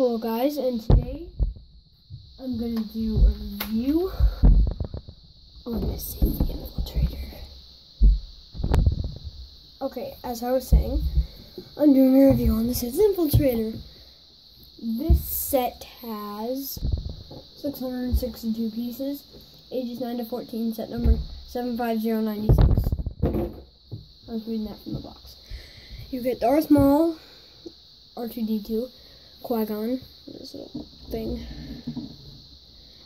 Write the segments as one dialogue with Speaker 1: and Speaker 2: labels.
Speaker 1: Hello guys, and today I'm gonna do a review on Sith Infiltrator. Okay, as I was saying, I'm doing a review on this Infiltrator. This set has 662 pieces, ages 9 to 14, set number 75096. I was reading that from the box. You get Darth Maul, R2D2, Qui Gon, this little thing.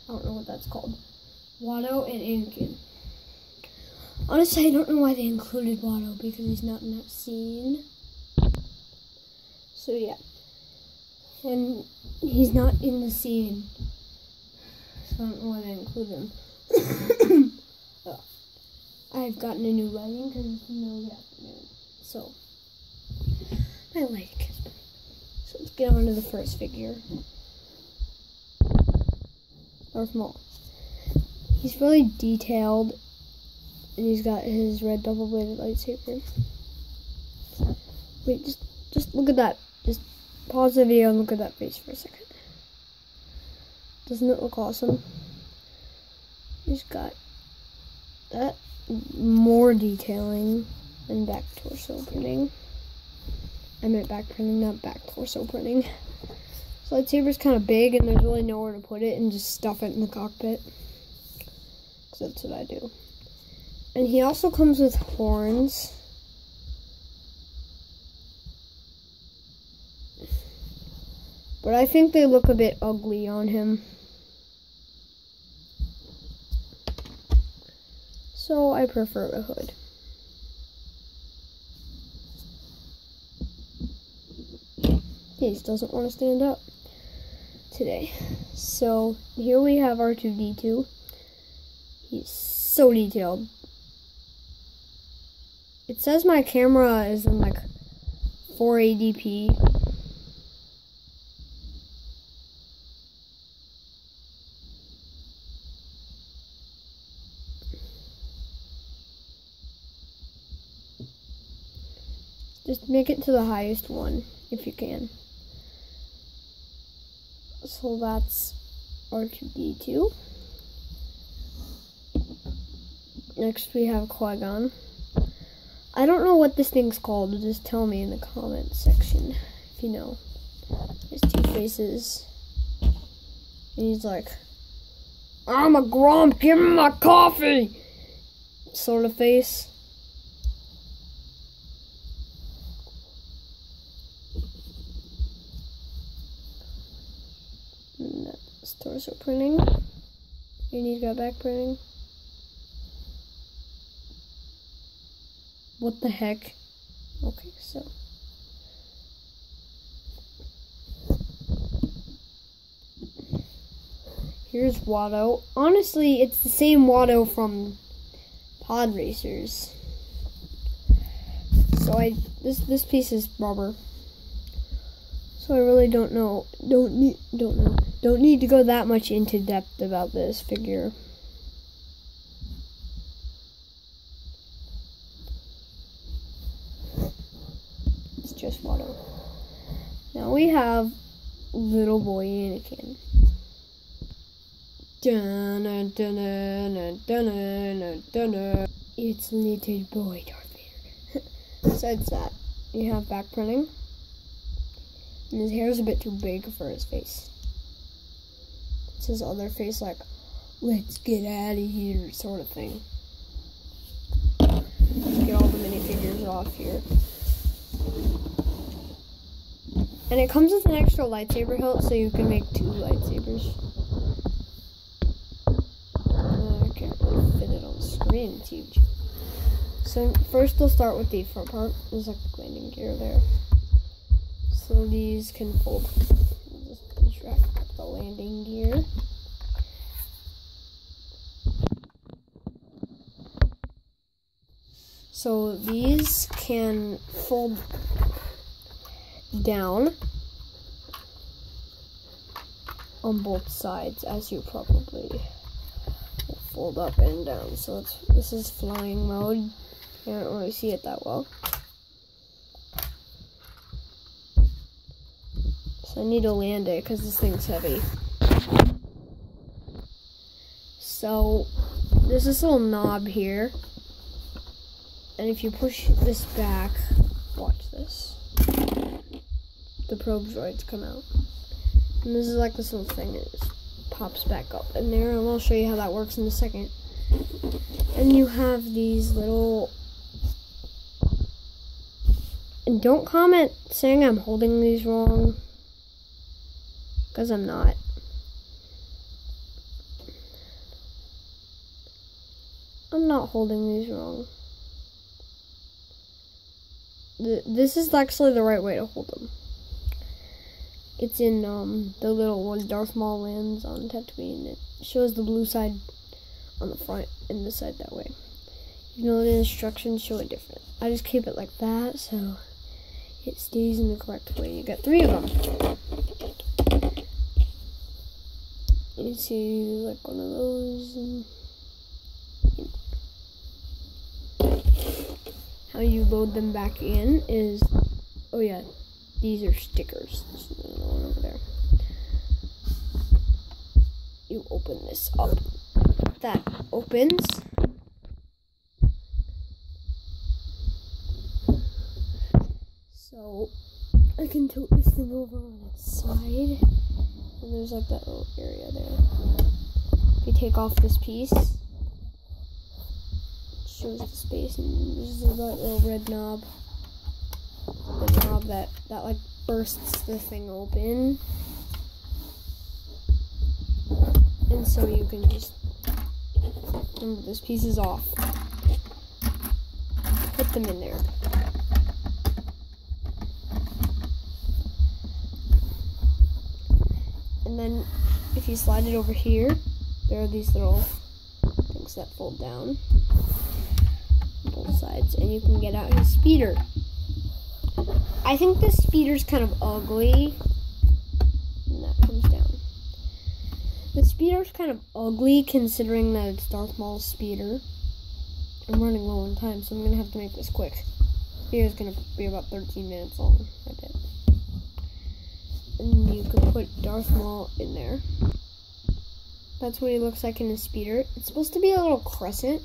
Speaker 1: I don't know what that's called. Watto and Anakin. Honestly, I don't know why they included Watto because he's not in that scene. So yeah, and he's not in the scene, so I don't know why they included him. oh. I've gotten a new lighting because it's the middle of the afternoon, so my lighting has been so let's get on to the first figure. Darth Maul. He's really detailed, and he's got his red double-bladed lightsaber. Wait, just just look at that. Just pause the video and look at that face for a second. Doesn't it look awesome? He's got that more detailing and back torso printing. I meant back printing, not back torso printing. So lightsaber's kind of big and there's really nowhere to put it and just stuff it in the cockpit. Because that's what I do. And he also comes with horns. But I think they look a bit ugly on him. So I prefer a hood. He doesn't want to stand up today. So here we have R2D2. He's so detailed. It says my camera is in like 480p. Just make it to the highest one if you can. So that's R2D2. Next we have Qui-Gon. I don't know what this thing's called, just tell me in the comments section if you know. His two faces. And he's like, I'm a grump, give me my coffee! Sort of face. Torso printing. You need to go back printing. What the heck? Okay, so. Here's Watto. Honestly, it's the same Watto from Pod Racers. So I this this piece is rubber. So I really don't know. Don't need don't know. Don't need to go that much into depth about this figure. It's just Watto. Now we have little boy Anakin. Dun, dun, dun, it's little boy Darth Vader. Besides that, you have back printing. And his hair is a bit too big for his face. It's his other face like, let's get out of here sort of thing. Get all the minifigures off here. And it comes with an extra lightsaber hilt so you can make two lightsabers. Uh, I can't really fit it on the screen, it's huge. So first we'll start with the front part. There's like a landing gear there. So these can fold. Just retract the landing gear. So these can fold down on both sides as you probably fold up and down. So this is flying mode. You don't really see it that well. So I need to land it because this thing's heavy. So there's this little knob here. And if you push this back, watch this. The probe droids come out. And this is like this little thing that just pops back up in there. And I'll show you how that works in a second. And you have these little and don't comment saying I'm holding these wrong. Because I'm not. I'm not holding these wrong. This is actually the right way to hold them. It's in um, the little one Darth Maul lands on Tatooine. It shows the blue side on the front and the side that way. You know the instructions show it different. I just keep it like that so it stays in the correct way. You got three of them. See, like one of those. And how you load them back in is, oh yeah, these are stickers. There's another one over there. You open this up. That opens. So I can tilt this thing over on its side. There's like that little area there. If you take off this piece, shows the space and there's that little red knob. The knob that, that like bursts the thing open. And so you can just remember this piece is off. Put them in there. And then if you slide it over here, there are these little things that fold down both sides and you can get out his speeder. I think this speeder's kind of ugly. And that comes down. The speeder's kind of ugly considering that it's Darth Maul's speeder. I'm running low on time, so I'm gonna have to make this quick. Video is gonna be about 13 minutes long, I bet and you can put Darth Maul in there. That's what he looks like in his speeder. It's supposed to be a little crescent,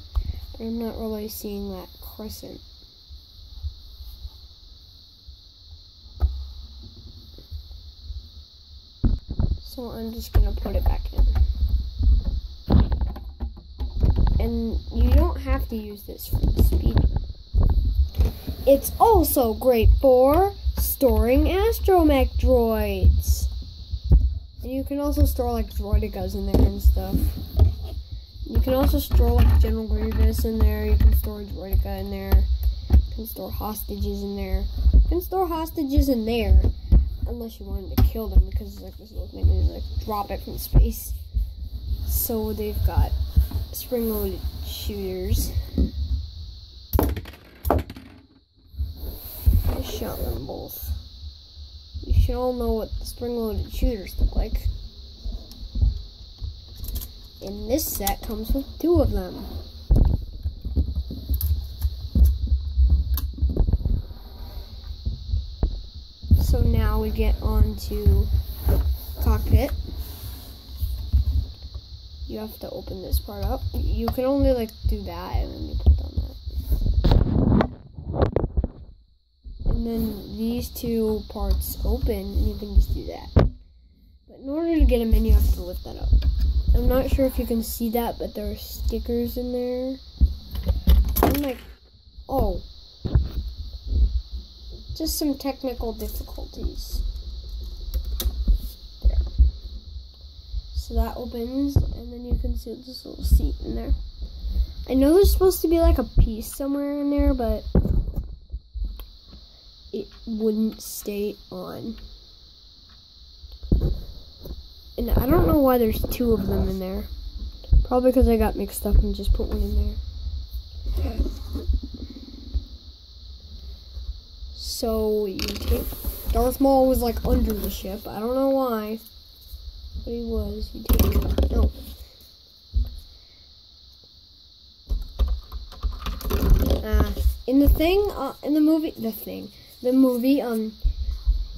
Speaker 1: but I'm not really seeing that crescent. So I'm just gonna put it back in. And you don't have to use this for the speeder. It's also great for storing astromech droids. And you can also store like droidekas in there and stuff. You can also store like General Grievous in there. You can store droideka in there. You can store hostages in there. You can store hostages in there. Unless you wanted to kill them because like this little thing and like drop it from space. So they've got spring-loaded shooters. Shot them both. You should all know what spring-loaded shooters look like. And this set comes with two of them. So now we get on to cockpit. You have to open this part up. You can only like do that and then you put down that. And then these two parts open and you can just do that. But in order to get them in, you have to lift that up. I'm not sure if you can see that, but there are stickers in there. I'm like, oh. Just some technical difficulties. There. So that opens, and then you can see this little seat in there. I know there's supposed to be like a piece somewhere in there, but wouldn't stay on. And I don't know why there's two of them in there. Probably because I got mixed up and just put one in there. So you take Darth Maul was like under the ship. I don't know why. But he was. You take no. Uh, in the thing, uh, in the movie, the thing, the movie, um,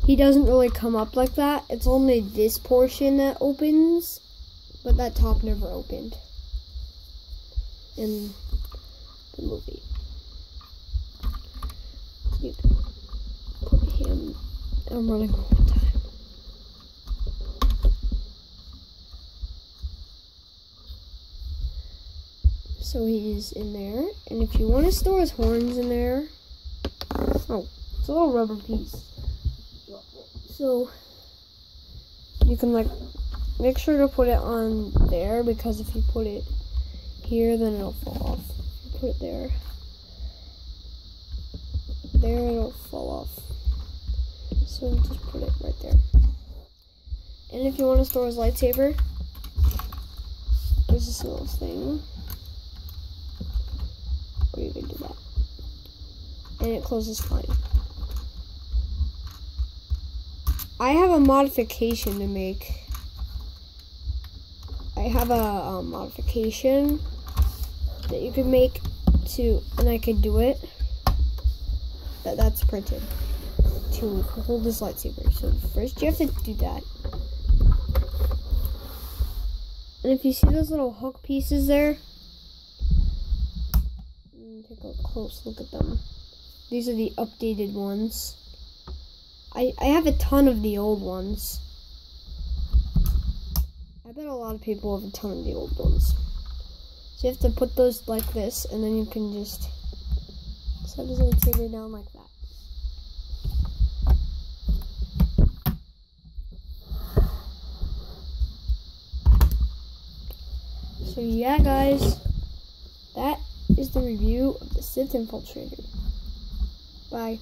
Speaker 1: he doesn't really come up like that. It's only this portion that opens, but that top never opened in the movie. You put him. I'm running all the time. So he's in there, and if you want to store his horns in there, oh, it's a little rubber piece. So you can like make sure to put it on there because if you put it here, then it'll fall off. Put it there. There, it'll fall off. So just put it right there. And if you want to store his lightsaber, there's this little thing. Or you can do that. And it closes fine. I have a modification to make. I have a um, modification that you can make to, and I can do it. That that's printed to hold this lightsaber. So first you have to do that. And if you see those little hook pieces there, take a close look at them. These are the updated ones. I, I have a ton of the old ones. I bet a lot of people have a ton of the old ones. So you have to put those like this, and then you can just set his lightsaber down like that. So yeah, guys, that is the review of the Sith Infiltrator. Bye.